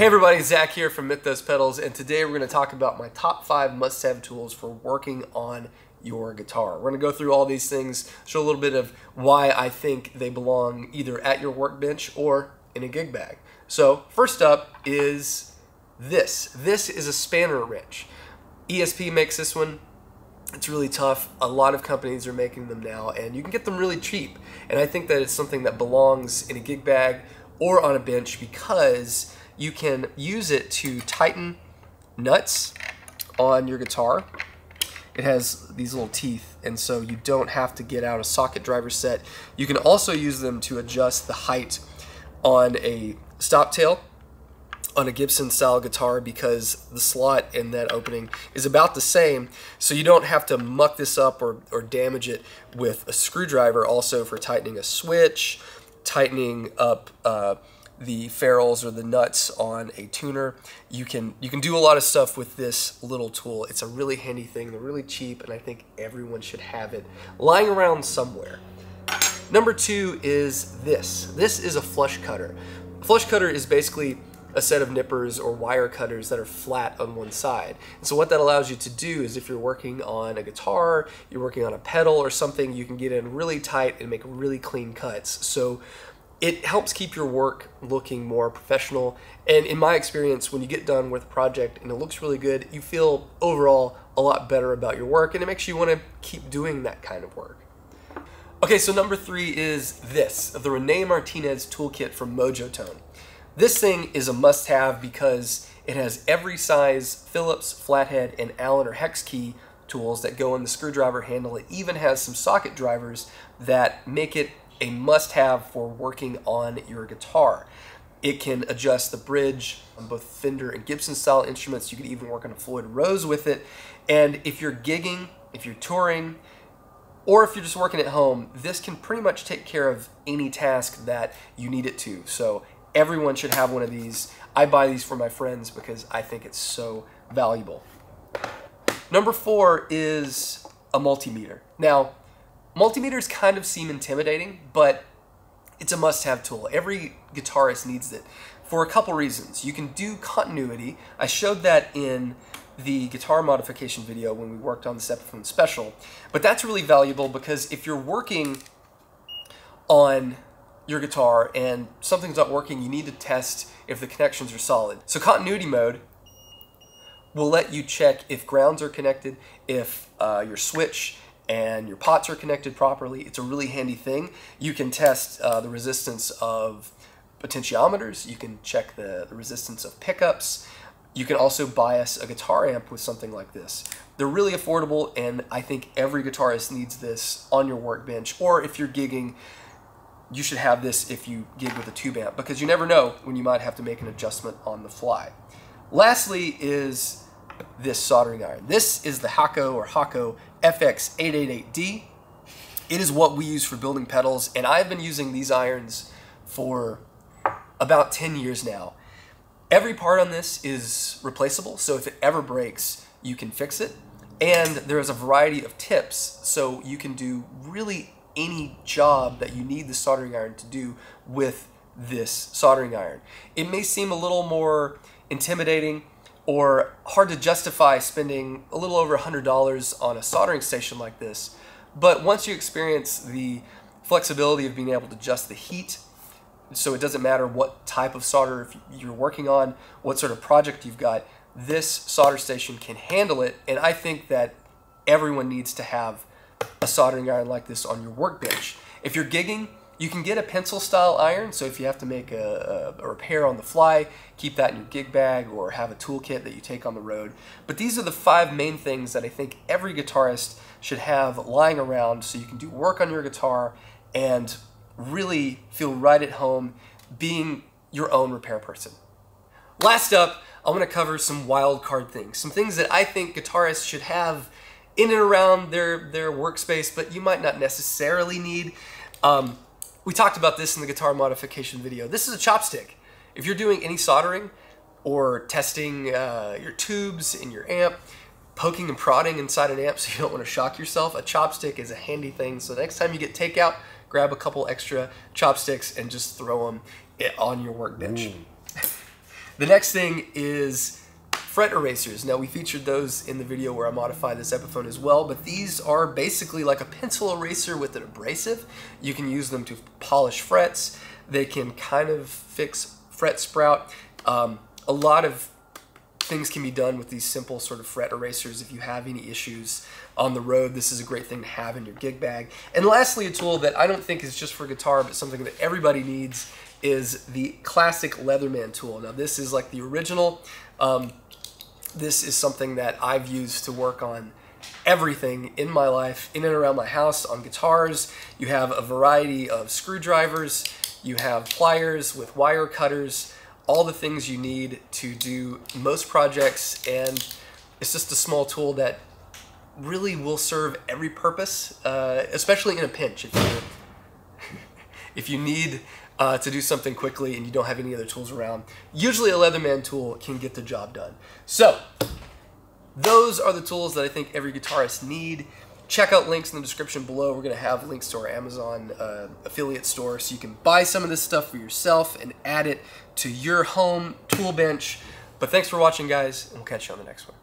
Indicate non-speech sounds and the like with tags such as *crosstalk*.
Hey everybody, Zach here from Mythos Pedals, and today we're going to talk about my top five must-have tools for working on your guitar. We're going to go through all these things, show a little bit of why I think they belong either at your workbench or in a gig bag. So first up is this. This is a spanner wrench. ESP makes this one. It's really tough. A lot of companies are making them now, and you can get them really cheap. And I think that it's something that belongs in a gig bag or on a bench because you can use it to tighten nuts on your guitar. It has these little teeth, and so you don't have to get out a socket driver set. You can also use them to adjust the height on a stop tail on a Gibson style guitar because the slot in that opening is about the same so you don't have to muck this up or, or damage it with a screwdriver also for tightening a switch tightening up uh, the ferrules or the nuts on a tuner. You can you can do a lot of stuff with this little tool. It's a really handy thing. They're really cheap, and I think everyone should have it lying around somewhere. Number two is this. This is a flush cutter. A flush cutter is basically a set of nippers or wire cutters that are flat on one side. And so what that allows you to do is if you're working on a guitar, you're working on a pedal or something, you can get in really tight and make really clean cuts. So it helps keep your work looking more professional. And in my experience, when you get done with a project and it looks really good, you feel overall a lot better about your work and it makes you want to keep doing that kind of work. Okay, so number three is this, the Rene Martinez toolkit from Mojotone. This thing is a must-have because it has every size Phillips, flathead, and Allen or hex key tools that go in the screwdriver handle. It even has some socket drivers that make it a must-have for working on your guitar. It can adjust the bridge on both Fender and Gibson style instruments. You could even work on a Floyd Rose with it. And if you're gigging, if you're touring, or if you're just working at home, this can pretty much take care of any task that you need it to. So everyone should have one of these. I buy these for my friends because I think it's so valuable. Number four is a multimeter. Now, Multimeters kind of seem intimidating, but it's a must-have tool. Every guitarist needs it for a couple reasons. You can do continuity. I showed that in the guitar modification video when we worked on the Epiphone Special, but that's really valuable because if you're working on your guitar and something's not working, you need to test if the connections are solid. So continuity mode will let you check if grounds are connected, if uh, your switch and your pots are connected properly. It's a really handy thing. You can test uh, the resistance of potentiometers. You can check the, the resistance of pickups. You can also bias a guitar amp with something like this. They're really affordable, and I think every guitarist needs this on your workbench, or if you're gigging, you should have this if you gig with a tube amp, because you never know when you might have to make an adjustment on the fly. Lastly is this soldering iron. This is the Hakko or Hakko FX888D. It is what we use for building pedals, and I've been using these irons for about 10 years now. Every part on this is replaceable, so if it ever breaks, you can fix it. And there's a variety of tips, so you can do really any job that you need the soldering iron to do with this soldering iron. It may seem a little more intimidating or hard to justify spending a little over $100 on a soldering station like this. But once you experience the flexibility of being able to adjust the heat, so it doesn't matter what type of solder you're working on, what sort of project you've got, this solder station can handle it. And I think that everyone needs to have a soldering iron like this on your workbench. If you're gigging, you can get a pencil style iron, so if you have to make a, a, repair on the fly, keep that in your gig bag or have a toolkit that you take on the road. But these are the five main things that I think every guitarist should have lying around so you can do work on your guitar and really feel right at home being your own repair person. Last up, I want to cover some wild card things, some things that I think guitarists should have in and around their, their workspace, but you might not necessarily need. Um, we talked about this in the guitar modification video. This is a chopstick. If you're doing any soldering or testing uh, your tubes in your amp, poking and prodding inside an amp so you don't want to shock yourself, a chopstick is a handy thing. So next time you get takeout, grab a couple extra chopsticks and just throw them on your workbench. *laughs* The next thing is fret erasers. Now we featured those in the video where I modified this Epiphone as well, but these are basically like a pencil eraser with an abrasive. You can use them to polish frets. They can kind of fix fret sprout. Um, a lot of things can be done with these simple sort of fret erasers if you have any issues on the road. This is a great thing to have in your gig bag. And lastly, a tool that I don't think is just for guitar, but something that everybody needs is the classic Leatherman tool. Now this is like the original. Um, this is something that I've used to work on everything in my life, in and around my house, on guitars. You have a variety of screwdrivers, you have pliers with wire cutters, all the things you need to do most projects, and it's just a small tool that really will serve every purpose, uh, especially in a pinch. If you if you need uh, to do something quickly and you don't have any other tools around, usually a Leatherman tool can get the job done. So those are the tools that I think every guitarist need. Check out links in the description below. We're going to have links to our Amazon uh, affiliate store so you can buy some of this stuff for yourself and add it to your home tool bench. But thanks for watching, guys, and we'll catch you on the next one.